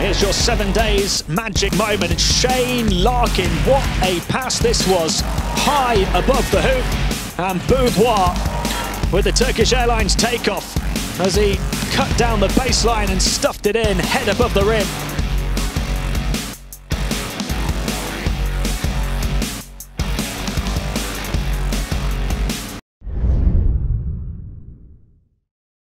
here's your seven days magic moment. Shane Larkin, what a pass this was. High above the hoop. And Beaubois with the Turkish Airlines takeoff as he cut down the baseline and stuffed it in, head above the rim.